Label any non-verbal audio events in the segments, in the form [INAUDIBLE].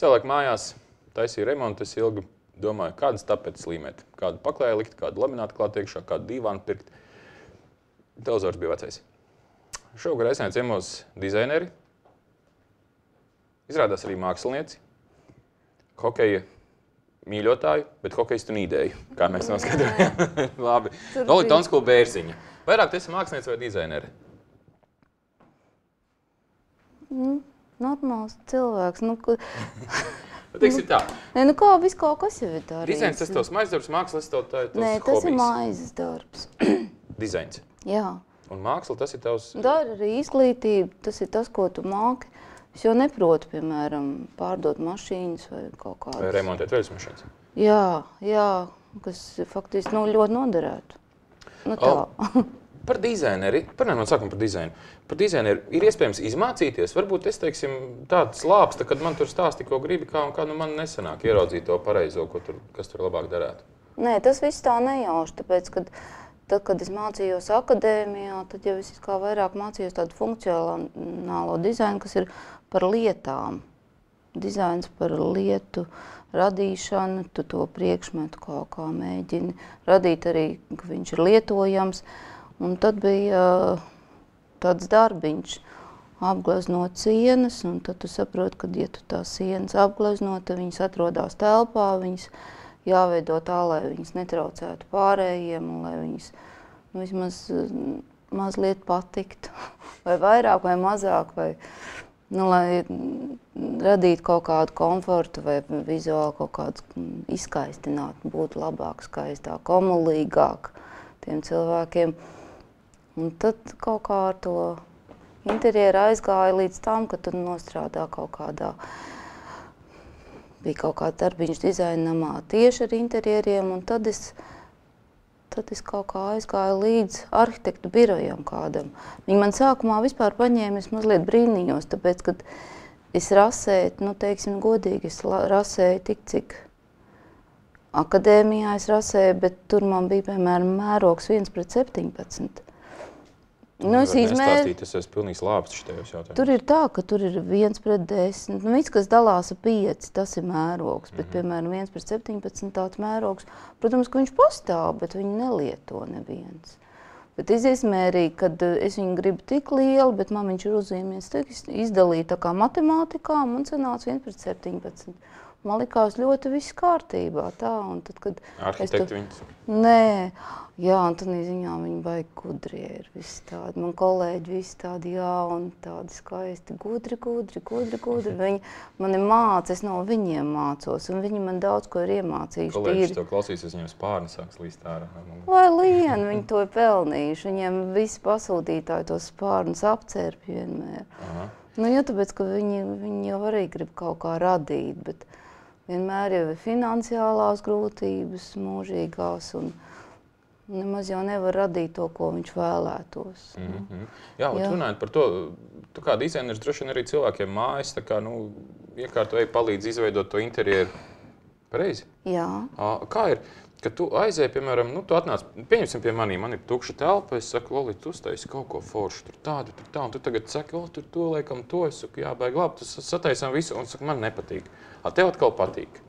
cilvēku mājās taisīju remontu, es ilgi domāju, kādas tapetes līmēt, kādu paklāju likt, kādu laminātu klāt iekšā, kādu divānu pirkt. Telzors bija vecais. Šogad aicināju ciemos dizaineri. Izrādās arī mākslinieci, hokeja mīļotāju, bet hokeistu nīdēju, kā mēs noskaidrojām. [LAUGHS] Labi. Lolita Tonskola bērziņa. Vairāk tu esi mākslinieks vai dizaineri? Normāls cilvēks. Nu, ka, [LAUGHS] Teiksim tā, [LAUGHS] ne, nu kā viss kaut kas jau ir darīts. dizains tas tavs maizdarbs, mākslas tas tev tā ir Nē, tas ir maizes darbs. [CLEARS THROAT] Dizains. Jā. Un māksla tas ir tavs Dara arī izglītība, tas ir tas, ko tu māki. Es jau neprotu, piemēram, pārdot mašīnas vai kaut vai kādas. remontēt veļas mašīnas. Jā, jā, kas faktiski nu, ļoti noderētu. Nu, tā. O. [LAUGHS] Par dizaineri, parunājot no sākuma par dizainu. Par dizaineri ir iespējams izmācīties. Varbūt es teiksim, tāds lāps, kad man tur stāsti, ko gribi, kā un kā nu man nesanāk ieraudzīt to pareizo, tur, kas tur labāk darētu. Nē, tas viss tā nejauši. Tāpēc, kad, tad, kad es mācījos akadēmijā, tad jau es kā vairāk mācījos tādu funkcionālo dizainu, kas ir par lietām. Dizains par lietu radīšanu, tu to priekšmetu kaut kā mēģini radīt arī, ka viņš ir lietojams. Un tad bija tāds darbiņš, apgleznot sienas, un tad tu saproti, ka, ja tu tās sienas apglezno, tad viņas atrodas telpā, viņas jāveido tā, lai viņas netraucētu pārējiem, un lai viņas nu, vismaz mazliet patiktu, [LAUGHS] vai vairāk, vai mazāk, vai nu, lai radītu kaut kādu komfortu, vai vizuāli kaut kādu izskaistinātu, būtu labāk, skaistāk, omulīgāk tiem cilvēkiem. Un tad kaut kā ar to interjeru aizgāja līdz tam, ka tu nostrādā kaut kādā, bija kaut kāds darbiņš dizaina namā tieši ar interjeriem, un tad es, tad es kaut kā aizgāju līdz arhitektu birojam kādam. Viņi man sākumā vispār paņēma, es mazliet brīnījos, tāpēc, kad es rasēju, nu, teiksim, godīgi, es rasēju tik, cik akadēmijā es rasēju, bet tur man bija, piemēram, mērogs 1 pret 17. Nu, es izmēru. Tas ir pilnīgs lāps šajos jautājumos. Tur ir tā, ka tur ir viens pret desmit. Nu, viss, kas dalās ar pieci, tas ir mērogs. Bet, piemēram, viens pret 17 tāds mērogs, protams, ka viņš pastāv, bet viņu nelieto neviens. Bet es izmērīju, ka es viņu gribu tik lielu, bet man viņš ir uzzīmēts, tik iz- izdalīja tā kā matemātikā, un sanāca 1 pret 17. Man likās ļoti viss kārtībā. Tā, un tad, kad es Arhitekti to- viņus. Nē, jā, un tad ziņā viņi baigi gudri ir. Tādi, man kolēģi visi tādi, jā, un tādi skaisti, gudri, gudri, gudri, gudri. Viņi mani māca, es no viņiem mācos, un viņi man daudz ko ir iemācījuši. Kolēģis tīri. to klausīsies, viņiem spārni sāks līst ārā. Lai lien, viņi to ir pelnījuši. Viņiem visi pasūtītāji tos spārnus apcerpj vienmēr. Aha. Nu, jā, tāpēc, ka viņi, viņi jau arī grib kaut kā radīt, bet vienmēr jau ir finansiālās grūtības, mūžīgās, un nemaz jau nevar radīt to, ko viņš vēlētos. Mm. -hmm. Jā, Jā. runājot par to, tu kā dizaineris droši vien arī cilvēkiem mājas, tā kā, nu, iekārtoji palīdz izveidot to interjeru. Pareizi. Jā, Kā ir? Kad tu aizēji, piemēram, nu, tu atnāc, pieņemsim pie maniem, man ir tukša telpa, es saku, Loli, tu uztaisi kaut ko foršu, tur tādu, tur tā, un tu tagad saki, o, tur to liekam, to, es saku, jā, baigi labi, tas sataisām visu, un saka, man nepatīk. A, tev atkal patīk.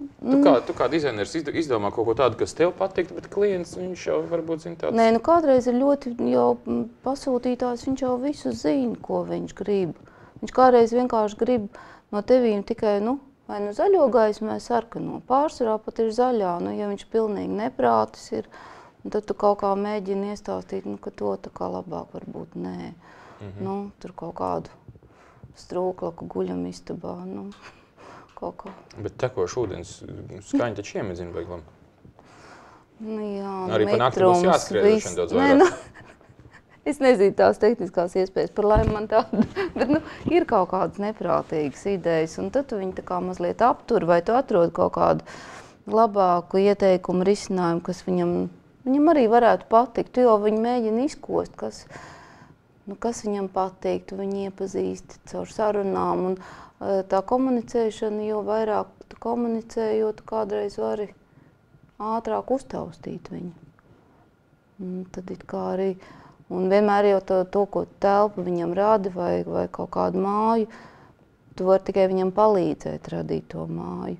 Tu kā, tu kā dizaineris izd- izdomā kaut ko tādu, kas tev patīk, bet klients, jau varbūt zina tāds. Nē, nu kādreiz ir ļoti jau mm, pasūtītājs, viņš jau visu zina, ko viņš grib. Viņš kādreiz vienkārši grib no tevīm tikai, nu, vai nu zaļo gaismu vai sarkano. Pārsvarā pat ir zaļā, nu, ja viņš pilnīgi neprātis ir, un tad tu kaut kā mēģini iestāstīt, nu, ka to tā kā labāk varbūt nē. Mm -hmm. Nu, tur kaut kādu strūklaku guļam istabā, nu, kaut kā. Bet tekošs ūdens skaņa taču iemedzina beiglam. Nu, jā, Arī pa nakti būs jāskrien vien daudz Nē, vairāk. nu, [LAUGHS] Es nezinu tās tehniskās iespējas, par laimi man tāda, [LAUGHS] bet nu, ir kaut kādas neprātīgas idejas, un tad tu viņu tā kā mazliet aptur, vai tu atrod kaut kādu labāku ieteikumu, risinājumu, kas viņam, viņam arī varētu patikt. Tu jau viņu mēģini izkost, kas, nu, kas viņam patīk, tu viņu iepazīsti caur sarunām, un tā komunicēšana, jo vairāk tu komunicē, jo tu kādreiz vari ātrāk uztaustīt viņu. Un tad it kā arī, un vienmēr jau to, to ko telpa viņam rāda vai, vai kaut kādu māju, tu vari tikai viņam palīdzēt radīt to māju.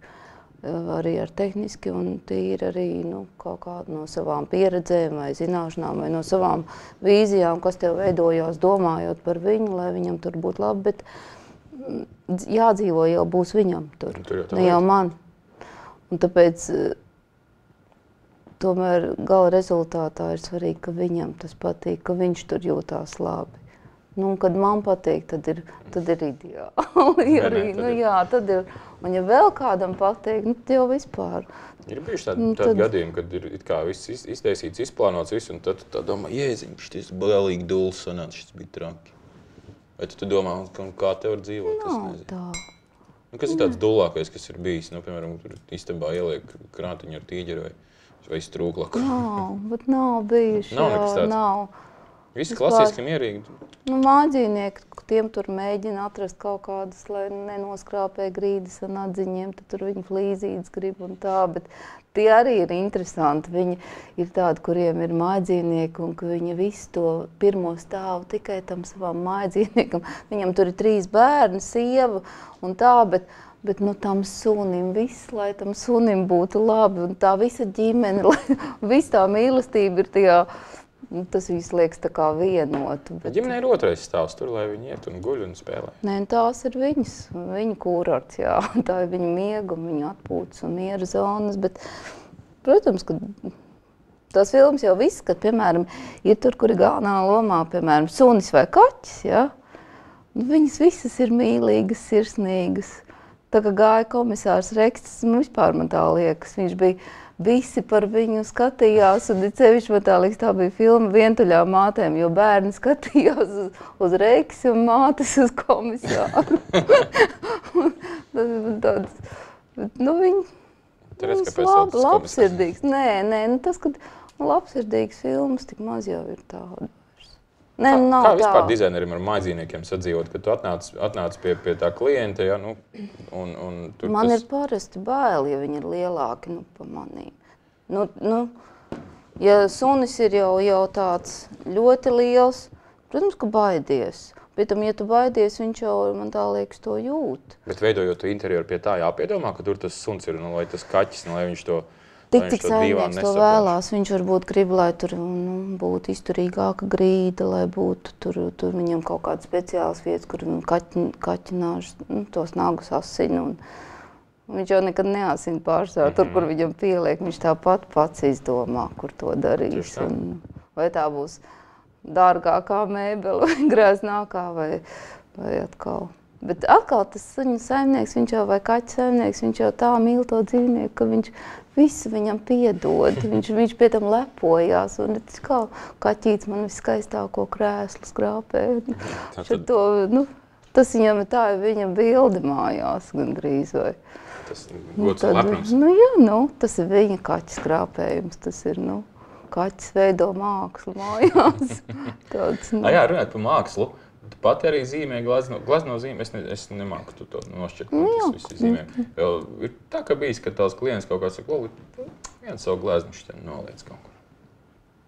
Eh, Arī ar tehniski un tīri arī nu, kaut kādu no savām pieredzēm vai zināšanām vai no savām vīzijām, kas tev veidojās domājot par viņu, lai viņam tur būtu labi, bet jādzīvo jau būs viņam tur, Tur jau ne jau lieta. man. Un tāpēc eh, tomēr gala rezultātā ir svarīgi, ka viņam tas patīk, ka viņš tur jūtās labi. Nu, un kad man patīk, tad ir, tad ir ideāli. [LAUGHS] ne, arī, nu, jā, tad ir. Un ja vēl kādam patīk, nu, tad jau vispār. Ir bijuši tādi, Nu, tādi tad- gadījumi, kad ir viss iz- iztaisīts, izplānots, viss, un tad tā domā, jēziņ, šis bailīgi dūls sanāca, šis bija traki. Vai tu, tu domā, kā te var dzīvot? Nav nezinu. tā. Nu, kas ir tāds dūlākais, kas ir bijis? Nu, piemēram, tur istabā ieliek krātiņu ar tīģeru vai, vai strūklaku. Nav, bet nav bijuši. Nav nekas tāds? nav. Viss Vispār. klasiski mierīgi. Nu, Mājdzīvnieki tiem tur mēģina atrast kaut kādas, lai nenoskrāpē grīdas ar atziņiem, tad tur viņi flīzītas grib un tā, bet tie arī ir interesanti. Viņi ir tādi, kuriem ir mājdzīvnieki un ka viņi visu to pirmo stāvu tikai tam savam mājdzīvniekam. Viņam tur ir trīs bērni, sieva un tā, bet Bet nu, tam sunim viss, lai tam sunim būtu labi, un tā visa ģimene, lai [LAUGHS] visa tā mīlestība ir tajā, nu, tas viss liekas tā kā vienotu. Bet ģimenē ir otrais stāvs, tur, lai viņi iet un guļ un spēlē. Nē, tās ir viņas, viņa kūrorts, jā, [LAUGHS] tā ir viņa miega, viņa atpūtas un miera zonas, bet, protams, ka tās filmas jau viss, kad, piemēram, ir tur, kur ir galvenā lomā, piemēram, sunis vai kaķis, jā, nu, viņas visas ir mīlīgas, sirsnīgas. Tā kā gāja komisārs Reksts, nu, vispār man tā liekas, viņš bija visi par viņu skatījās, un it sevišķi man tā liekas, tā bija filma vientuļām mātēm, jo bērni skatījās uz, uz Reiksi un mātes uz komisāru. [LAUGHS] Tas man tāds, nu, viņi, Tur redz, nu, kāpēc lab, labsirdīgs. Nē, nē, nu, tas, kad labsirdīgs filmas tik maz jau ir tāda. Nē, Kā, nav kā vispār tā. dizainerim ar mājdzīvniekiem sadzīvot, kad tu atnāc, atnāc pie, pie tā klienta, ja, nu, un, un Man tas... ir parasti bail, ja viņi ir lielāki nu, par maniem. Nu, nu, ja sunis ir jau, jau tāds ļoti liels, protams, ka baidies. Pēc tam, ja tu baidies, viņš jau, man tā liekas, to jūt. Bet veidojot interjeru pie tā, jāpiedomā, ka tur tas suns ir, nu, vai tas kaķis, nu, lai viņš to Tik, cik saimnieks to vēlās, viņš varbūt grib, lai tur nu, būtu izturīgāka grīda, lai būtu tur, tur viņam kaut kādas speciālas vietas, kur nu, kaķi, kaķi nāž nu, tos nagus asina. Un, Viņš jau nekad neasina pārstāvju tur, Mhm. kur viņam pieliek. Viņš tāpat pats izdomā, kur to darīs. Tā. Un, vai tā būs dārgākā mēbele, vai [LAUGHS] greznākā, vai, vai atkal. Bet atkal tas suņu saimnieks, viņš jau vai kaķa saimnieks, viņš jau tā mīl to dzīvnieku, ka viņš visu viņam piedod. [LAUGHS] Viņš, viņš pie tam lepojās. Un tas kā kaķītis man viskaistāko krēslu skrāpē. Tad- To, nu, tas viņam tā, ir viņa bilde mājās gan drīz. Vai. Tas Nu, un lepnums. nu, jā, nu, tas ir viņa kaķa skrāpējums. Tas ir nu, kaķis veido mākslu mājās. [LAUGHS] Tāds, nu, Ah, jā, runājot par mākslu. Tu pati arī zīmē glazno, glazno zīmē. Es, ne, es nemāku to nošķirt. Nu. Tas viss ir zīmē. Jo ir tā, ka bijis, ka tās klients kaut kā saka, lūk, viens savu glaznu šķiet noliec kaut kur.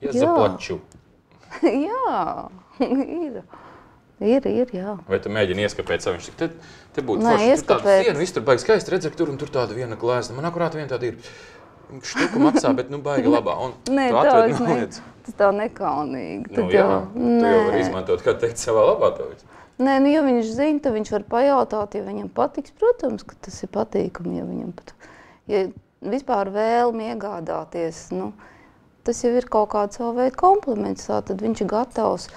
Ja Jā. zaplaču. [LAUGHS] jā, ir. Ir, ir, jā. Vai tu mēģini ieskapēt savu? Viņš te, te būtu Nē, forši. Tur tāda ieskapēt. siena, viss tur baigs skaisti redzēt, tur un tur tāda viena glāzna. Man akurāt viena tāda ir. Štuku maksā, bet nu baigi labā. Un Nē, tu tā atved es ne, noliec. Tas tā nekaunīgi. Nu, Tad jā, jau- tu jau vari izmantot, kā teikt, savā labā visu. Nē, nu, ja viņš zina, tad viņš var pajautāt, ja viņam patiks. Protams, ka tas ir patīkami, ja viņam pat. Ja vispār vēlmi iegādāties, nu, tas jau ir kaut kāds savu veidu kompliments. Tad viņš ir gatavs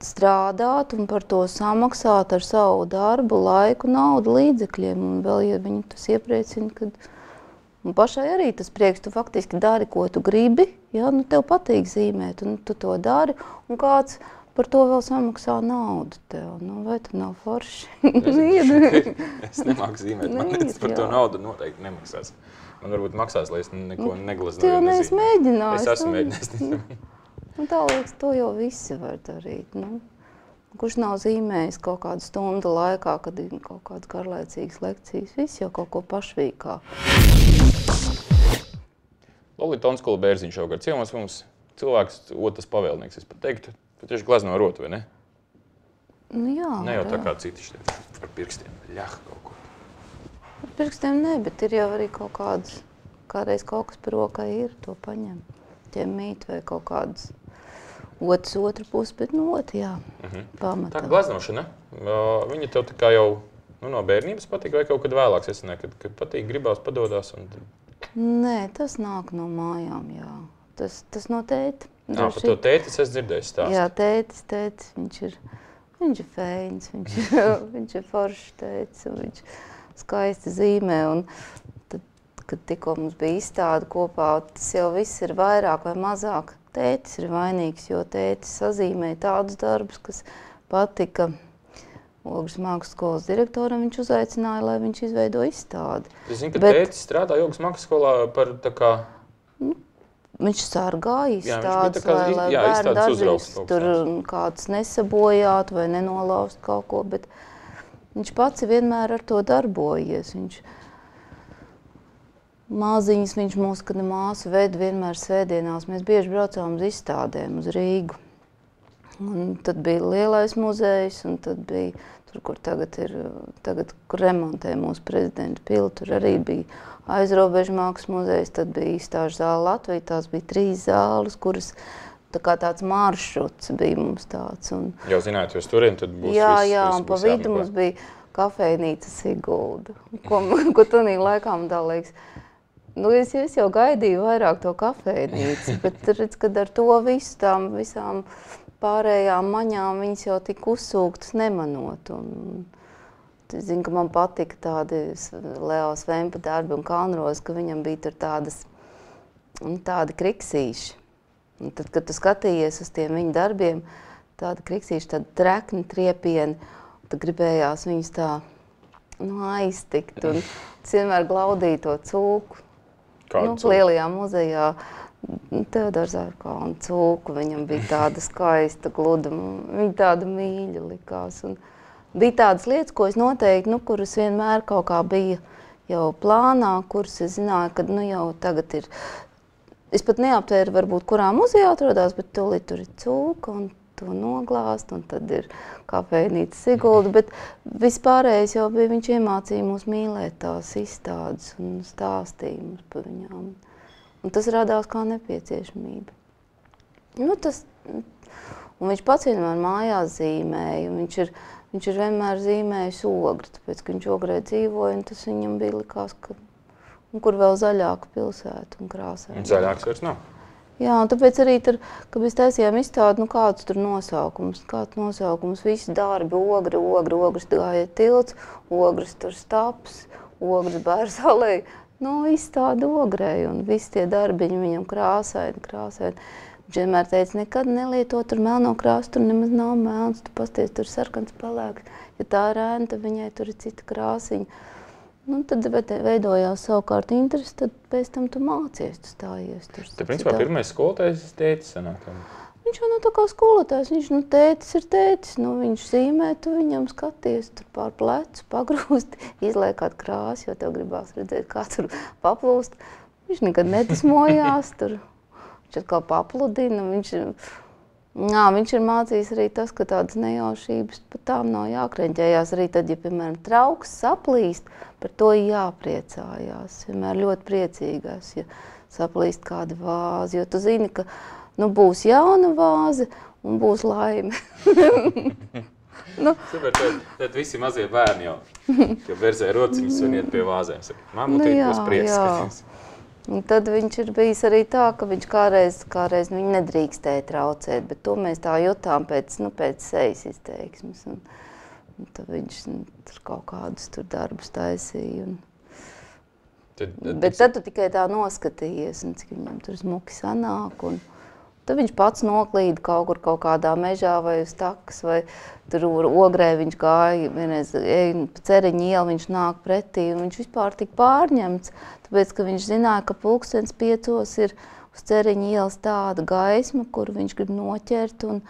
strādāt un par to samaksāt ar savu darbu, laiku, naudu, līdzekļiem. Un vēl, ja viņu tas iepriecina, kad un pašai arī tas prieks, tu faktiski dari, ko tu gribi. Ja? Nu, tev patīk zīmēt, un tu to dari. Un kāds par to vēl samaksā naudu tev. Nu, vai tas nav forši? Ir. [LAUGHS] Es nemāku zīmēt. Man Nu, liekas, par ir, to jā. naudu noteikti nemaksās. Man varbūt maksās, lai es neko Tu neglaznoju. jau un neesi mēģinājis. Es esmu nu. mēģinājis. [LAUGHS] Nu, tā liekas, to jau visi var darīt. Nu. Kurš nav zīmējis kaut kādu stundu laikā, kad ir kaut kādas garlaicīgas lekcijas, visi jau kaut ko pašvīkā. Lolita Onskola bērziņš šogad ciemos mums. Cilvēks, otrs pavēlnieks, es pat teiktu. Tu tieši glazno rotu, vai ne? Nu, jā, Ne jau tā kā citi šeit. ar pirkstiem. Ļah, kaut ko. Ar pirkstiem nē, bet ir jau arī kaut kādas, kādreiz kaut kas par rokai ir, to paņem. Ķemīt vai kaut kādas otrs otru pusi, bet nu otru, jā, Tā pamatā. kā glaznošana, ā, viņa tev tā kā jau nu, no bērnības patīk, vai kaut kad vēlāk secināt, kad, kad patīk, gribās padodas. Un... Nē, tas nāk no mājām, jā. Tas, tas no tēta. Jā, par to tēti es esmu dzirdējis stāstu. Jā, tētis, tētis, viņš ir, viņš ir feins, viņš ir, [LAUGHS] viņš ir foršs tētis, un viņš skaisti zīmē. Un tad, kad tikko mums bija izstāde kopā, tas jau viss ir vairāk vai mazāk. Tētis ir vainīgs, jo tētis sazīmēja tādus darbus, kas patika Ogres mākslas skolas direktoram. Viņš uzaicināja, lai viņš izveido izstādi. Es zinu, ka Bet- tētis strādā jogas mākslas skolā par tā kā Viņš sargāja Jā, viņš bija izstādes, tā kā lai, iz- lai jā, bērnu kaut tur kāds. nesabojātu vai nenolaust kaut ko, bet viņš pats vienmēr ar to darbojies. Viņš Māziņas viņš mūs, kad māsu ved vienmēr svētdienās. Mēs bieži braucām uz izstādēm, uz Rīgu. Un tad bija lielais muzejs, un tad bija tur, kur tagad ir, tagad, kur remontē mūsu prezidenta pili. Tur arī bija aizrobežu mākslas muzejs, tad bija izstāžu zāle Latvija. Tās bija trīs zāles, kuras tā kā tāds maršruts bija mums tāds. Un, jau zināt, jūs turien, tad būs jā, viss, jā, viss un pa vidu mums bija kafejnīca Sigulda, ko, [LAUGHS] ko tādā laikā man tā liekas. Nu, es, es jau gaidīju vairāk to kafejnīcu, [LAUGHS] bet redz, kad ar to visu tām visām pārējām maņām viņas jau tika uzsūktas nemanot. Un, es zinu, ka man patika tādi Leos Vempa darbi un Kalnros, ka viņam bija tur tādas, nu, tādi kriksīši. Un tad, kad tu skatījies uz tiem viņa darbiem, tāda kriksīša, tāda trekni, triepieni, tad gribējās viņus tā nu, aiztikt. Un vienmēr glaudīju to cūku. Kādu Nu, lielajā muzejā Teodors Zārkāna cūku, viņam bija tāda skaista, gluda, viņa tāda mīļa likās. Un bija tādas lietas, ko es noteikti, nu, kuras vienmēr kaut kā bija jau plānā, kuras es zināju, ka nu, jau tagad ir. Es pat neaptvēru, varbūt, kurā muzejā atrodas, bet tūlīt tur ir cūka un to noglāst, un tad ir kafejnīca Sigulda, bet vispārējais jau bija, viņš iemācīja mūs mīlēt tās izstādes un stāstījumus par viņām. Un tas radās kā nepieciešamība. Nu, tas, un viņš pats vienmēr mājās zīmēja, viņš ir, viņš ir vienmēr zīmējis ogri, tāpēc, ka viņš ogrē dzīvoja, un tas viņam bija likās, ka, un kur vēl zaļāka pilsēta un krāsā. Zaļāks vairs nav. Jā, un tāpēc arī, tur, kad mēs taisījām izstādi, nu kāds tur nosaukums, kāds nosaukums, visi darbi, ogri, ogri, ogris gāja tilts, ogris tur staps, ogris bērsalē, nu izstādi ogrei, un visi tie darbiņi viņam krāsaini, krāsaini. Viņš vienmēr teica, nekad nelieto tur melno krāsu, tur nemaz nav melns, tu pasties, tur sarkans pelēks. Ja tā ir ēna, tad viņai tur ir cita krāsiņa. Nu, tad ve- veidojās savukārt interesi, tad pēc tam tu mācies, tu stājies tur. Te, principā, pirmais skolotājs teica, sanāk. tam. Viņš jau nav tā kā skolotājs. Viņš nu, tētis ir tētis. Nu, viņš zīmē, tu viņam skaties tur pār plecu, pagrūst, [LAUGHS] izliek kādu krāsu, jo tev gribās redzēt, kā tur paplūst. Viņš nekad nedusmojās. Tur. Viņš atkal papludina. Viņš, jā, viņš ir mācījis arī tas, ka tādas nejaušības pat tām nav jākreņķējās. Arī tad, ja, piemēram, trauks saplīst, par to jāpriecājās. Vienmēr ļoti priecīgās, ja saplīst kāda vāze, jo tu zini, ka nu, būs jauna vāze un būs laime. [LAUGHS] Super, tad, tad visi mazie bērni jau, jau verzē rociņus un iet pie vāzēm. Saka, Mamma, Nu nu, jā, būs prieks. jā. skaties." Un tad viņš ir bijis arī tā, ka viņš kādreiz, kādreiz viņu nedrīkstēja traucēt, bet to mēs tā jutām pēc, nu, pēc sejas izteiksmes. Un, un tad viņš nu, tur kaut kādus tur darbus taisīja. Un, Tad, tad, bet tad tu tikai tā noskatījies, un cik viņam tur smuki sanāk. Un, Tad viņš pats noklīda kaut kur kaut kādā mežā vai uz takas, vai tur ur- ogrē viņš gāja, vienreiz ej pa ceriņu ielu, viņš nāk pretī, un viņš vispār tik pārņemts, tāpēc, ka viņš zināja, ka pulkstens piecos ir uz ceriņu ielas tāda gaisma, kur viņš grib noķert, un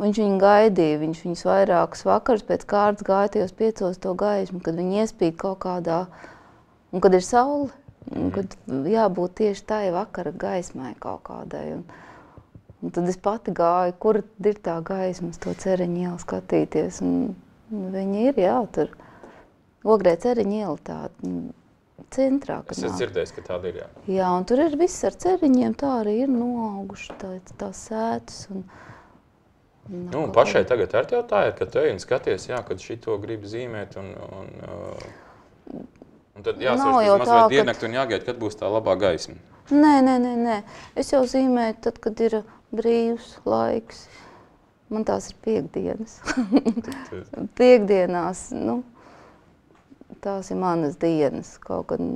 viņš viņu gaidīja, viņš viņus vairākus vakarus pēc kārtas gāja tajos piecos to gaismu, kad viņi iespīd kaut kādā, un kad ir saule, un kad jābūt tieši tai vakara gaismai kaut kādai, un, Un tad es pati gāju, kur ir tā gaisma, to ceriņu ielu skatīties. Un Viņi ir, jā, tur ogrē ceriņa iela tāda mm, centrā. kad Es esmu dzirdējis, ka tāda ir. Jā. Jā, un tur ir viss ar ceriņiem, tā arī ir noauguši tā, tā sētas. Un, un Nu, un pašai tagad ar tevi tā ir, ka tu ej un skaties, jā, kad šito grib zīmēt. Un, un, uh, un tad jāsaka, ka tā, mazliet ka- diennakti un jāgaida, kad būs tā labā gaisma. Nē, nē, nē, nē. Es jau zīmēju, tad, kad ir brīvs laiks. Man tās ir piekdienas. [LAUGHS] Piektdienās, nu, tās ir manas dienas. Kaut gan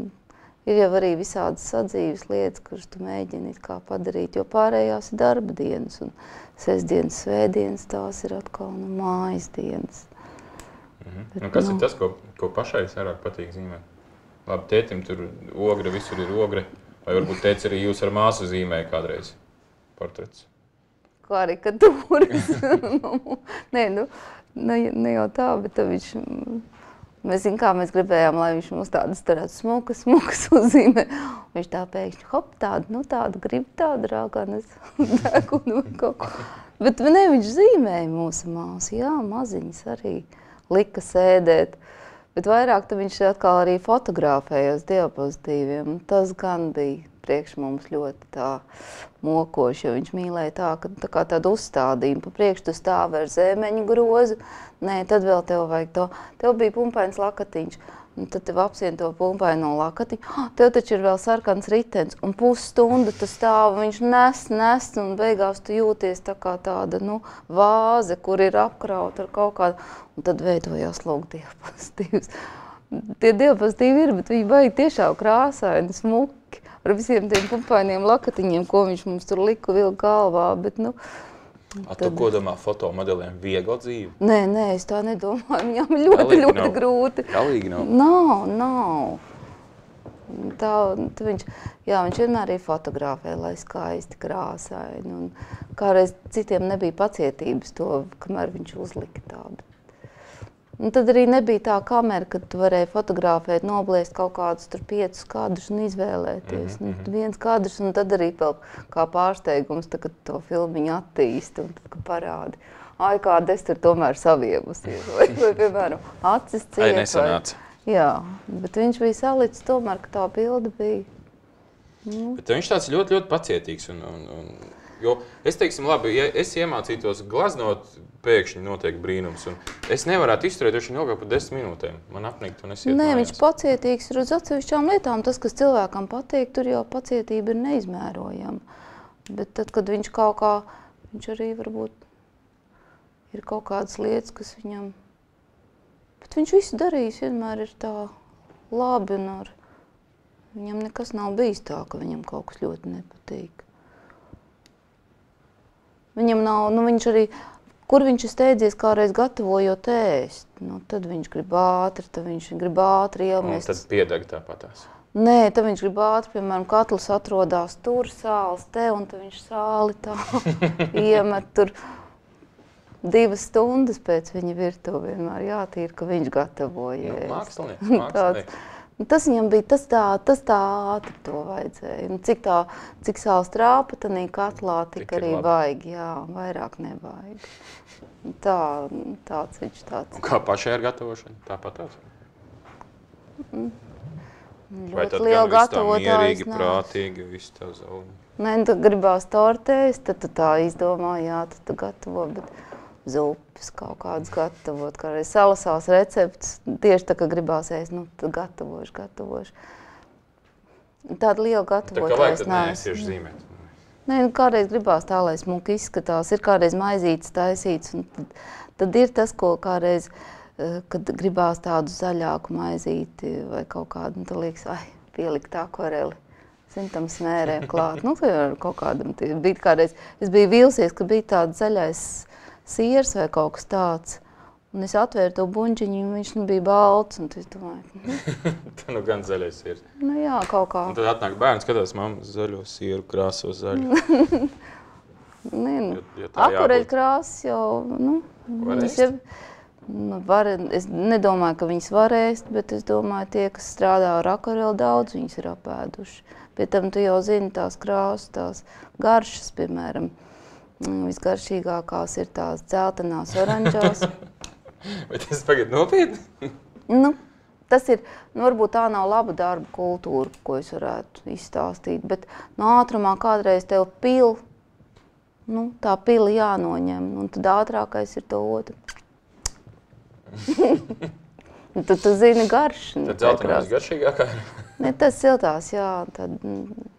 ir jau arī visādas sadzīves lietas, kuras tu mēģini padarīt, jo pārējās ir darba dienas. Un sestdienas, svētdienas tās ir atkal nu, mājas dienas. Bet, Nu, kas nu. ir tas, ko, ko pašai vairāk patīk zīmēt? Labi, tētim tur ogre, visur ir ogre. Vai varbūt teica arī jūs ar māsu zīmēja kādreiz portrets? karikatūras. [LAUGHS] Nu, Nē, nu, ne, ne jau tā, bet viņš. Mēs zinām, kā mēs gribējām, lai viņš mums tādas tādas smukas, smukas uzzīmē. Viņš tā pēkšņi, hop, tādu, nu tādu grib tādu rāganas [LAUGHS] degunu vai kaut ko. Bet ne, viņš zīmēja mūsu māsu, jā, maziņas arī lika sēdēt. Bet vairāk viņš atkal arī fotografēja uz diapozitīviem. Tas gan bija priekš mums ļoti tā mokoši, jo viņš mīlēja tā, ka tā kā tādu uzstādījumu pa priekšu tu stāvi ar zemeņu grozu. Nē, tad vēl tev vajag to. Tev bija pumpains lakatiņš. Un tad tev apsien to pumpaino lakatiņu. [GASPS] Ah, tev taču ir vēl sarkans ritens. Un pusstundu tu stāvi, viņš nes, nes, un beigās tu jūties tā kā tāda, nu, vāze, kur ir apkrauta ar kaut kādu. Un tad veidojās lūk diapozitīvs. Tie diapozitīvi ir, bet viņi baigi tiešām krāsaini, smuki. Ar visiem tiem pumpainiem lakatiņiem, ko viņš mums tur lika vilka galvā. Bet, nu, A, tu ko domā fotomodeliem? Viegla dzīve. nē, nē, es tā nedomāju. Viņam ļoti, Galīgi ļoti nav. grūti. Galīgi nav. Nav, nav. Tā, tā viņš, jā, viņš vienmēr ir fotografē, lai skaisti krāsaini. Kādreiz citiem nebija pacietības to, kamēr viņš uzlika tādu. Un tad arī nebija tā kamera, kad tu varēji fotografēt, noblēst kaut kādus tur piecus kadrus un izvēlēties. Mm -hmm. Viens kadrs, un tad arī vēl kā pārsteigums, tā, kad to filmiņu attīsti un tad, parādi. Ai, kāda es tur tomēr saviebusies. [LAUGHS] Vai, vai piemēram, acis Ai, ciet. vai- nesanāca. Jā, bet viņš bija salicis tomēr, ka tā bilde bija. Bet viņš tāds ļoti, ļoti pacietīgs. Un, un, un, jo es teiksim, labi, ja es iemācītos glaznot, pēkšņi notiek brīnums. Es nevaru izturēt viņa ilgāk par desmit minūtēm. Man apnikt, un es ietu Nē, mājās. viņš pacietīgs ir uz atsevišķām lietām. Tas, kas cilvēkam patīk, tur jau pacietība ir neizmērojama. Bet tad, kad viņš kaut kā, viņš arī varbūt ir kaut kādas lietas, kas viņam. Bet viņš visu darījis, vienmēr ir tā labi. un Ar... Viņam nekas nav bijis tā, ka viņam kaut kas ļoti nepatīk. Viņam nav, nu viņš arī, kur viņš ir steidzies kādreiz gatavojot ēst, nu tad viņš grib ātri, tad viņš grib ātri Un iemest. tad piedeg tāpatās. Nē, tad viņš grib ātri, piemēram, katls atrodas tur, sāls te, un tad viņš sāli tā [LAUGHS] iemet tur. Divas stundas pēc viņa virtuve vienmēr jātīra, ka viņš gatavoja. Nu, ēst. mākslinieks, [LAUGHS] Tāds. Mākslinieks. Nu, Tas viņam bija tas tā, tas tā ātri to vajadzēja. Un cik tā, cik sāls trāpa, tad katlā Tik arī vajag, jā, vairāk nevajag. Tā, tāds viņš tāds. Un kā pašai ar gatavošanu? Tāpat tāds. Vai Ļoti liela gatavotājs mierīgi, neesmu. prātīgi, viss tā zaudē? Nē, nu, tad gribās tortēs, tad tu tā izdomā, jā, tad tu gatavo, bet zupes kaut kādas gatavot, kā arī salasās recepts, tieši tā, ka gribās ēst, nu, tad gatavošu, gatavošu. Tāda liela Tā kā vajag, gatavotājs tad neesiešu zīmēt. Nē, nu, kādreiz gribās tā, lai smuki izskatās, ir kādreiz maizītes taisīts, un tad, tad ir tas, ko kādreiz, eh, kad gribās tādu zaļāku maizīti vai kaut kādu, un tad liekas, ai, pielikt tā koreli. Zin, tam smērēm klāt. Nu, kaut kādam bija kādreiz. Es biju vīlusies, ka bija tāds zaļais siers vai kaut kas tāds. Un es atvēru to buļbuļsāģiņu, un viņš nu bija balts. Es domāju, nu, [LAUGHS] Tā nu gan zaļais ir. nu jā, kaut kā. Un tad atnāk bērns, skatās, mamma zaļo sieru krāso zaļu. [LAUGHS] Nē, nu, Ja- ja tā jābūt. Akureļkrāsas jau, nu, viņas jau, nu, var, es nedomāju, ka viņas var ēst, bet es domāju, tie, kas strādā ar akureļu, daudz viņas ir apēduši. Pie tam tu jau zini tās krāsas, tās garšas, piemēram, visgaršīgākās ir tās dzeltenās, oranžās. [LAUGHS] Vai tas tagad nopietni? [LAUGHS] Nu, tas ir, nu, varbūt tā nav laba darba kultūra, ko es varētu izstāstīt, bet no ātrumā kādreiz tev pil, nu, tā pili jānoņem, un tad ātrākais ir to otru. [LAUGHS] tad tu zini garš. Tad zeltainās garšīgākā ir. Ne, tas siltās, jā, tad mm,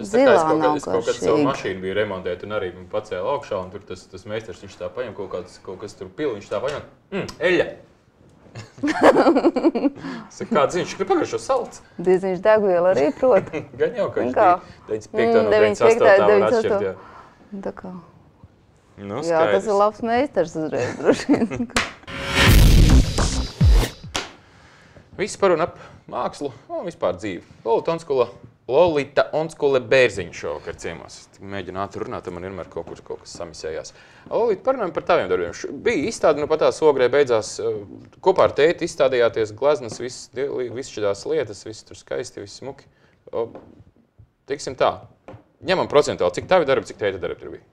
Tas tā Zilā kaut nav es kaut kad savu mašīnu biju remontēt un arī pacēla augšā un tur tas, tas meistars, viņš tā paņem kaut kāds, kaut kas tur pil, viņš tā paņem, mm, eļa. Es [LAUGHS] saku, kāds viņš, ka pagaršo salds. diziņš degviela arī prot. [LAUGHS] Gan jau, ka viņš Kā? bija teicis 5 no Mm, 98 var 98, atšķirt, jā. Tā kā, Nu, jā, tas skaidrs. ir labs meistars uzreiz, droši vien. [LAUGHS] Viss par un ap mākslu un vispār dzīvi. Lolita Onskula, Lolita Onskula Bērziņa šovakar ciemos. Mēģinu ātri runāt, man vienmēr kaut kur kaut kas samisējās. Lolita, parunājam par taviem darbiem. Bija izstāde, nu pat tā sogrē beidzās. uh, Kopā ar tēti izstādījāties gleznas, visas vis šīs lietas, viss tur skaisti, viss smuki. O, Teiksim tā, ņemam procentuāli, cik tavi darbi, cik tēta darbi tur bija.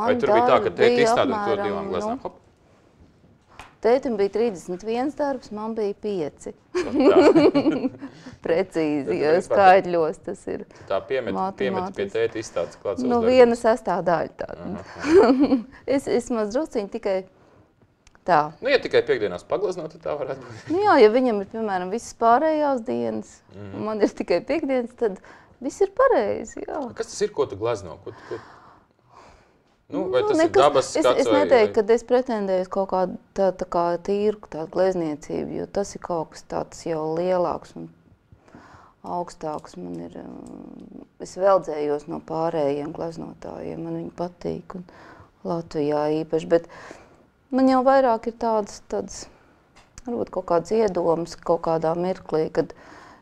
Vai tur bija tā, ka tēti izstāde un to divām gleznām? Nu, Hop. Tētim bija 31 darbs, man bija 5. Tā, [LAUGHS] Precīzi, jo skaidļos tas ir. tā piemet, piemet pie tēta izstādes klāts. Nu, viena sastāvdaļa tāda. [LAUGHS] es, es maz drusciņi tikai tā. Nu, ja tikai piekdienās paglaznot, tad tā varētu būt. Nu, jā, ja viņam ir, piemēram, visas pārējās dienas, Mhm. un man ir tikai piekdienas, tad viss ir pareizi, jā. Kas tas ir, ko tu glezno? Ko, tu- ko... Nu, vai tas Nu, ir dabas es, skats es vai- neteiktu, vai- ka es pretendēju uz kaut kādu tā, tā kā tīru tādu glezniecību, jo tas ir kaut kas tāds jau lielāks un augstāks. Man ir, um, es veldzējos no pārējiem gleznotājiem, man viņi patīk, un Latvijā īpaši, bet man jau vairāk ir tādas, tādas varbūt kaut kāds iedoms kaut kādā mirklī, kad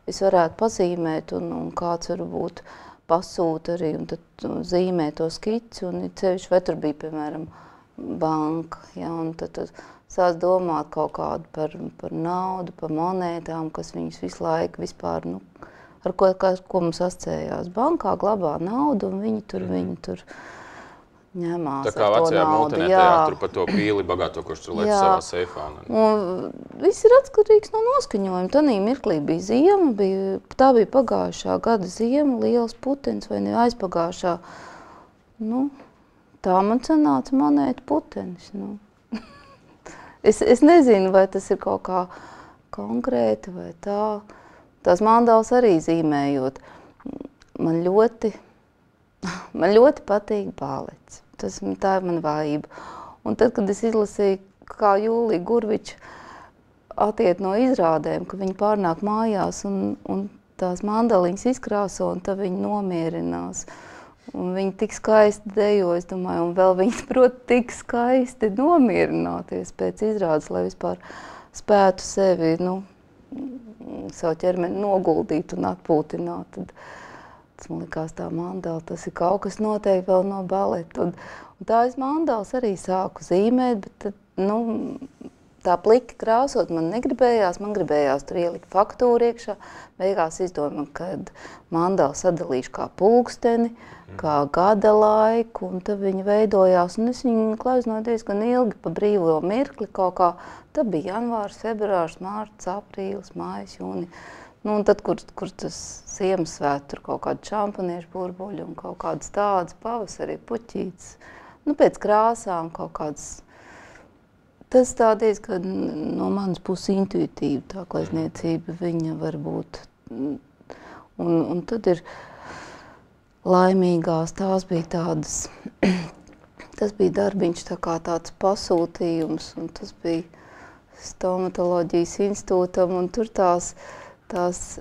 es varētu pazīmēt un, un kāds varbūt pasūta arī un tad tu zīmē to skici un ceļš, vai tur bija, piemēram, banka, ja, un tad tu sāc domāt kaut kādu par, par naudu, par monētām, kas viņus visu laiku vispār, nu, ar ko, kā, ko mums asociējās. Bankā glabā naudu un viņi tur, viņi tur ņemās Tā kā vecajā tajā tur par to pīli bagāto, kurš tur liek Jā. savā seifā. Un, viss ir atkarīgs no noskaņojuma. Tad mirklī bija ziema, bija, tā bija pagājušā gada ziema, liels putekļs vai ne aizpagājušā. Nu, tā man sanāca monēta putekļs. Nu. [LAUGHS] es, es nezinu, vai tas ir kaut kā konkrēti vai tā. Tās mandāls arī zīmējot. Man ļoti, [LAUGHS] man ļoti patīk balets. Tas, tā ir mana vājība. Un tad, kad es izlasīju, kā Jūlija Gurviča attiek no izrādēm, ka viņi pārnāk mājās un, un tās mandaliņas izkrāso, un tad viņi nomierinās. Un viņi tik skaisti dejo, es domāju, un vēl viņi prot tik skaisti nomierināties pēc izrādes, lai vispār spētu sevi, nu, savu ķermeni noguldīt un atpūtināt. Tad, tas man likās tā mandāla, tas ir kaut kas noteikti vēl no baleta. Un, un tā es mandāls arī sāku zīmēt, bet tad, nu, tā pliki krāsot man negribējās, man gribējās tur ielikt faktūru iekšā. Beigās izdomāju, ka mandālu sadalīšu kā pulksteni, kā gada laiku, un tad viņi veidojās, un es viņu gleznoju diezgan ilgi pa brīvo mirkli kaut kā. Tad bija janvārs, februārs, mārts, aprīlis, mājas, jūnija. Nu, un tad, kur, kur tas Ziemassvētku, tur kaut kāda čampaniešu burbuļi un kaut kādas tādas pavasarī puķītes, nu, pēc krāsām kaut kādas. Tas tā diezgan no manas puses intuitīvi, tā glezniecība viņa var būt. Un, un tad ir laimīgās, tās bija tādas, [CLEARS THROAT] tas bija darbiņš tā kā tāds pasūtījums, un tas bija stomatoloģijas institūtam, un tur tās, tās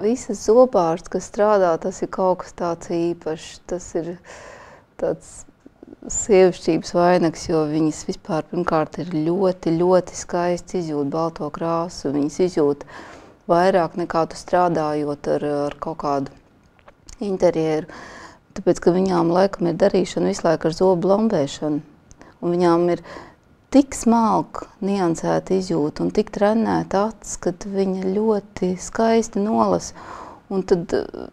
visas zobārsts, kas strādā, tas ir kaut kas tāds īpašs, tas ir tāds sievišķības vainags, jo viņas vispār pirmkārt ir ļoti, ļoti skaisti izjūt balto krāsu, viņas izjūt vairāk nekā tu strādājot ar, ar kaut kādu interjeru, tāpēc, ka viņām laikam ir darīšana visu laiku ar zobu blombēšanu, un viņām ir tik smalka, niansēta izjūta un tik trenēta acis, ka viņa ļoti skaisti nolas. Un tad eh,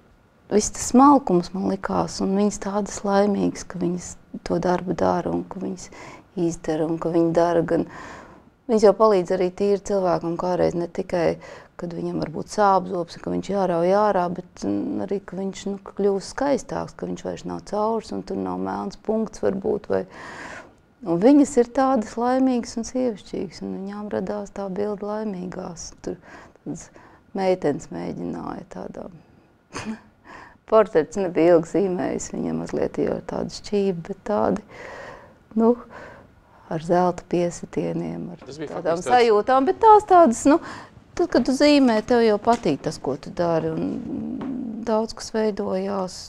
viss tas smalkums man likās, un viņas tādas laimīgas, ka viņas to darbu dara un ka viņas izdara un ka viņi dara gan. Viņas jau palīdz arī tīri cilvēkam kādreiz ne tikai, kad viņam varbūt sāpzobs, ka viņš jārauj ārā, bet mm, arī, ka viņš nu, kļūst skaistāks, ka viņš vairs nav caurs un tur nav melns punkts varbūt, vai, Un viņas ir tādas laimīgas un sievišķīgas, un viņām radās tā bilde laimīgās. Tur meitenes mēģināja tādā. [LAUGHS] Portrets nebija ilgi zīmējis, viņa mazliet jau tādu šķību, bet tādi, nu, ar zelta piesitieniem, ar tādām sajūtām, bet tās tādas, nu, tad, kad tu zīmē, tev jau patīk tas, ko tu dari, un daudz kas veidojās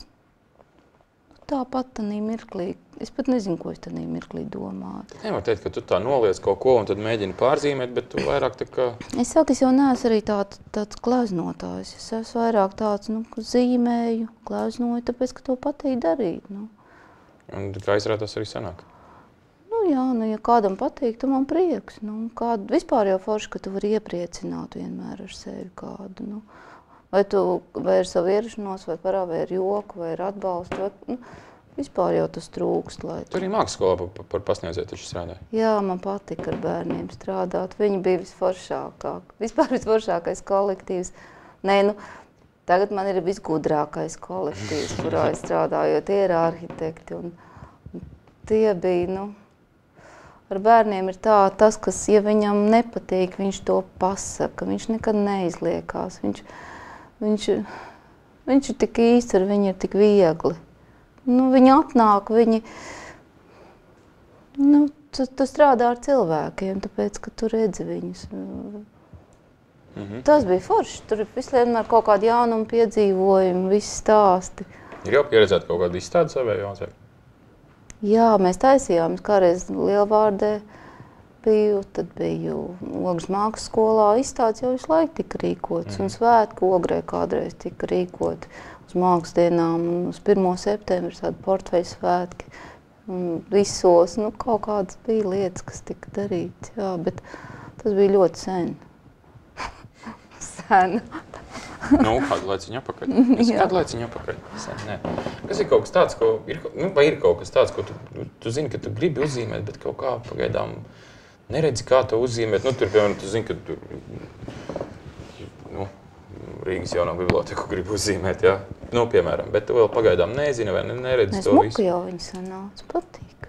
tāpat tādā mirklī. Es pat nezinu, ko es tajā mirklī domāju. Nevar teikt, ka tu tā noliec kaut ko un tad mēģini pārzīmēt, bet tu vairāk tā kā... Es saku, es jau neesmu arī tāds, tāds gleznotājs. Es esmu vairāk tāds, nu, zīmēju, gleznoju, tāpēc, ka to patīk darīt. Nu. Un kā izrādās arī sanāk? Nu, jā, nu, ja kādam patīk, tad man prieks. Nu, kādu, vispār jau forši, ka tu vari iepriecināt vienmēr ar sevi kādu. Nu. Vai tu vai ar savu ierašanos, vai parā, vai ar joku, vai ar atbalstu. Vai, nu, vispār jau tas trūkst. Lai... Tu arī mākslas skolā par, par, par pasniedzēju taču strādāji. Jā, man patika ar bērniem strādāt. Viņi bija visforšākā. Vispār visforšākais kolektīvs. Nē, nu, tagad man ir visgudrākais kolektīvs, kurā es strādāju, jo tie ir arhitekti. Un, tie bija, nu, ar bērniem ir tā, tas, kas, ja viņam nepatīk, viņš to pasaka. Viņš nekad neizliekās. Viņš, Viņš, viņš ir tik īsts, ar viņu ir tik viegli. Nu, viņi atnāk, viņi nu, tu, tu strādā ar cilvēkiem, tāpēc, ka tu redzi viņus. -hmm. Tas bija forši. Tur vienmēr kaut kādi jaunumi piedzīvojumi, visi stāsti. Ir jau pieredzēt kaut kādu izstādi savējo? Jā, mēs taisījām kādreiz Lielvārdē biju, tad biju Ogres mākslas skolā. Izstādes jau visu laiku tika rīkots, mm. un svētku ogrē kādreiz tika rīkoti uz mākslas dienām, un uz 1. septembris tādi portfeļu svētki. Un visos, nu, kaut kādas bija lietas, kas tika darīts, jā, bet tas bija ļoti sen. [LAUGHS] sen. nu, kādu laiciņu apakaļ. [LAUGHS] Es kādu laiciņu apakaļ. Sen, nē. Kas ir kaut kas tāds, ko ir, nu, vai ir kaut kas tāds, ko tu, tu zini, ka tu gribi uzzīmēt, bet kaut kā pagaidām neredzi, kā to uzzīmēt. Nu, tur, piemēram, tu zini, ka tur, nu, Rīgas jaunā biblioteka grib uzzīmēt, jā. Nu, piemēram, bet tu vēl pagaidām nezini vai ne, neredzi es to visu. Es jau viņa sanāca, patīk.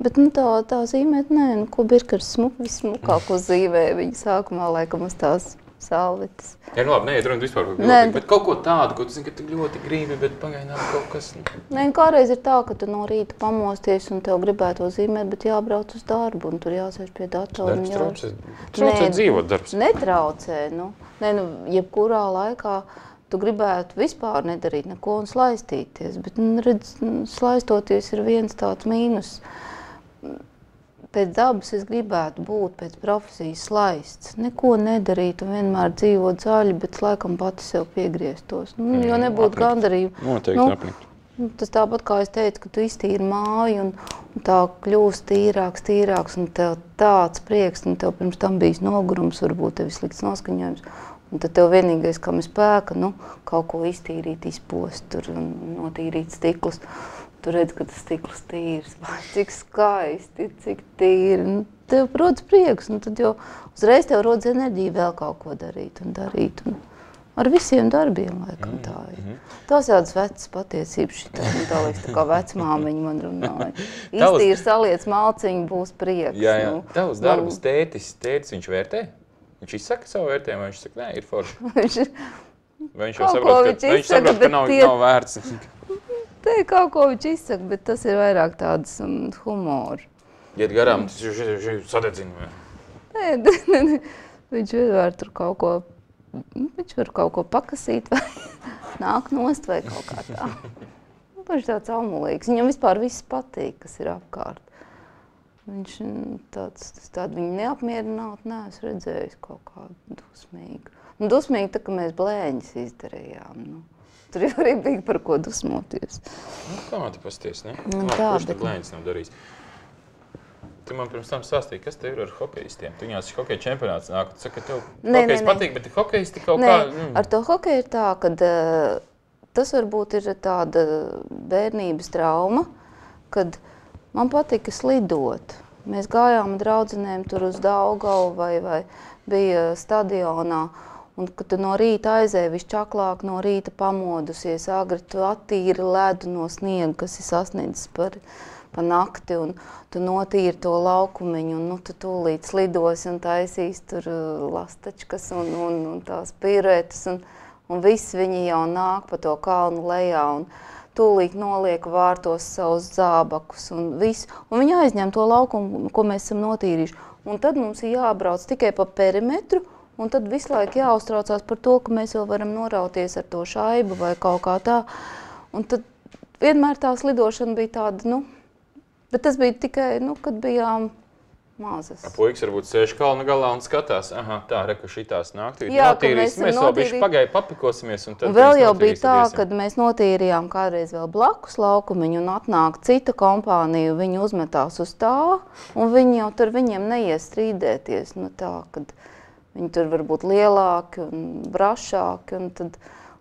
Bet nu, tā, tā zīmēt, nē, nu, ko Birkars smuk, vismukāko zīmē, viņa sākumā laikam uz tās salvetes. Jā, nu labi, neiet runa vispār par bibliotēku, bet kaut ko tādu, ko tu zini, ka tu ļoti gribi, bet pagaidām kaut kas... Nē, nu kādreiz ir tā, ka tu no rīta pamosties un tev gribētu zīmēt, bet jābrauc uz darbu un tur jāsēž pie datora. Darbs jā... traucē, traucē Nē, dzīvot darbs. Netraucē, nu. Nē, nu, jebkurā laikā tu gribētu vispār nedarīt neko un slaistīties, bet, nu, redz, slaistoties ir viens tāds mīnus pēc dabas es gribētu būt pēc profesijas laists. Neko nedarīt un vienmēr dzīvot zaļi, bet laikam pati sev piegrieztos. Nu, jo mm, nebūtu gandarījuma. Noteikti nu, apnikt. Nu, tas tāpat kā es teicu, ka tu iztīri māju un, un tā kļūst tīrāks, tīrāks un tev tāds prieks, un tev pirms tam bijis nogurums, varbūt tev slikts noskaņojums. Un tad tev vienīgais, kam ir spēka, nu, kaut ko iztīrīt, izpost tur un notīrīt stiklus. Tu redz, ka tas stikls tīrs, [LAUGHS] cik skaisti, cik tīri. Nu, tev rodas prieks, un tad jau uzreiz tev rodas enerģija vēl kaut ko darīt un darīt. Un ar visiem darbiem, laikam tā ir. Mm -hmm. Tās tādas vecas patiesības šitā, un tā liekas, tā kā vecmāmiņa man runāja. [LAUGHS] Iztīri saliec malciņu, būs prieks. Jā, jā. Nu, Tavs darbus tētis, tētis viņš vērtē? Viņš izsaka savu vērtējumu, vai viņš saka, nē, ir forši? [LAUGHS] Vai viņš jau saprot, ka, viņš saprot, ka nav, tie... nav vērts? Te kaut ko viņš izsaka, bet tas ir vairāk tāds um, humors. Iet garām, tas ir sadedzina. [LAUGHS] Nē, nē, nē, viņš vienmēr tur kaut ko, viņš var kaut ko pakasīt vai [LAUGHS] nāk nost vai kaut kā tā. Viņš tāds aumulīgs. Viņam vispār viss patīk, kas ir apkārt. Viņš tāds, tādu viņu neapmierinātu, neesmu redzējis kaut kādu dusmīgu. Nu, dusmīgi tā, ka mēs blēņas izdarījām. Nu. Tur jau arī bija par ko dusmoties. Nu, kā man te pasties, ne? Nu, Kā, tā, kurš bet... te blēņas nav darījis? Tu man pirms tam stāstīji, kas tev ir ar hokeistiem. Tu viņās hokeja čempionāts nāk, tu saki, ka tev nē, hokejs nē, patīk, bet hokejisti kaut nē, kā... Mm. Ar to hokeju ir tā, ka uh, tas varbūt ir tāda bērnības trauma, kad man patika slidot. Mēs gājām ar draudzenēm tur uz Daugavu vai, vai bija stadionā. Un, kad tu no rīta aizēji visčaklāk, no rīta pamodusies, agri tu attīri ledu no sniega, kas ir sasniedzis par, pa nakti, un tu notīri to laukumiņu, un nu, tu tūlīt slidos un taisīs tur uh, lastačkas un, un, un tās pīrētas, un, un viss viņi jau nāk pa to kalnu lejā, un tūlīt noliek vārtos savus zābakus un visu, un viņi aizņem to laukumu, ko mēs esam notīrījuši. Un tad mums ir jābrauc tikai pa perimetru, Un tad visu laiku jāuztraucās par to, ka mēs vēl varam norauties ar to šaibu vai kaut kā tā. Un tad vienmēr tā slidošana bija tāda, nu, bet tas bija tikai, nu, kad bijām mazas. Puikas varbūt sēž kalna galā un skatās, ah, tā, re, ka šitās nāk, tad Jā, notīrīs, mēs mēs vēl bišķi pagaidi papikosimies. Un, Un vēl jau bija tā, iesim. kad mēs notīrījām kādreiz vēl blakus laukumiņu un atnāk cita kompānija, viņi uzmetās uz tā, un viņi jau tur viņiem neies strīdēties. Nu tā, kad viņi tur var būt lielāki un brašāki, un tad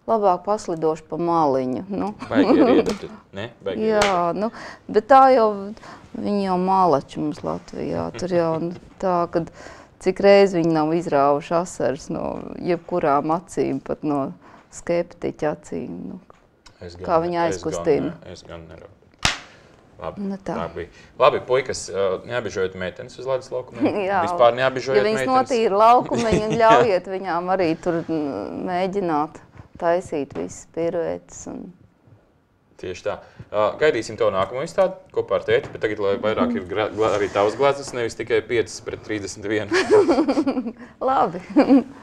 labāk paslidoši pa maliņu. Nu. [LAUGHS] Iedoti, ne? Baigi Jā, nu, bet tā jau viņi jau mālači mums Latvijā. Tur jau tā, kad cik reizi viņi nav izrāvuši asaras no jebkurām acīm, pat no skeptiķa acīm. Nu. Es Kā gan- viņi es aizkustina. gan ne- Es gan nevaru. Labi, Nu tā. tā bija. Labi, puikas, uh, neapbežojiet meitenes uz ledus laukumiem. [LAUGHS] Jā. Vispār Ja neapbežojiet viņas meitenes. notīra laukumiņu un [LAUGHS] ļaujiet viņām arī tur mm, mēģināt taisīt visas piruetes. Un... Tieši tā. Uh, gaidīsim to nākamo izstādi kopā ar tēti, bet tagad, lai vairāk ir arī tavs glāzes, nevis tikai 5 pret 31. [LAUGHS] Labi.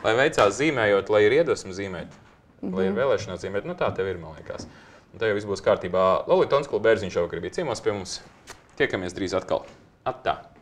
lai veicās zīmējot, lai ir iedvesma zīmēt, lai ir vēlēšanās zīmēt, nu tā tev ir, man liekas. Un tā jau viss būs kārtībā. Lolita Tonskula bērziņš šovakar bija ciemos pie mums. Tiekamies drīz atkal. Attā!